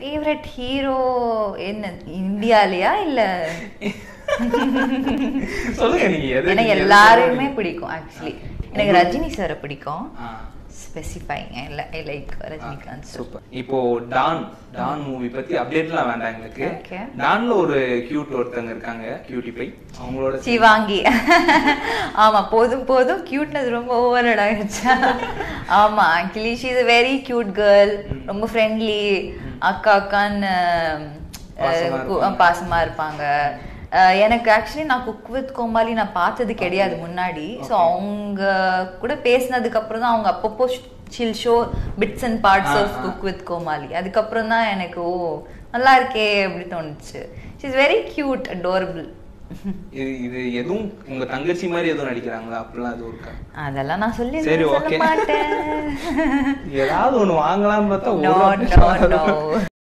Favourite hero என்ன இந்தியாலயா இல்ல? சொல்லுங்க நீங்க எது எனக்கு சொல்லுங்க. பிடிக்கும் ஆக்சுவலி எனக்கு ரஜினி சாரை பிடிக்கும். ஆ, ஸ்பெசிஃபைங்க இல்லை லைக் ரஜினிகாந்த் சூப்பர் இப்போ டான் டான் மூவி பத்தி அப்டேட்லாம் வேண்டாம் எங்களுக்கு. டான்ல ஒரு கியூட் ஒருத்தங்க இருக்காங்க கியூட்டி பை அவங்களோட சிவாங்கி. ஆமா போதும் போதும். கியூட்னஸ் ரொம்ப ஓவரட் ஆயிடுச்சா ஆமா actually she is very cute girl ரொம்ப ஃப்ரெண்ட்லி அக்கா அக்கான்னு பாசமா இருப்பாங்க. எனக்கு ஆக்சுவலி நான் குக் வித் கோமாளி நான் பார்த்தது கிடையாது முன்னாடி. ஸோ. அவங்க கூட பேசினதுக்கு அப்புறம் தான் அவங்க அப்பப்போ she'll show bits and parts of. Cook with Comali. அதுக்கப்புறம் தான் எனக்கு ஓ நல்லா இருக்கே அப்படி தோணுச்சு. She is very cute adorable இது இது எதுவும் உங்க தங்கச்சி மாதிரி எதுவும் நடிக்கிறாங்களா? அப்படிலாம் எதுவும் இருக்கா? அதெல்லாம் நான் சொல்லி சரி. மாட்டேன். ஏதாவது ஒண்ணு வாங்கலாம்னு பார்த்தா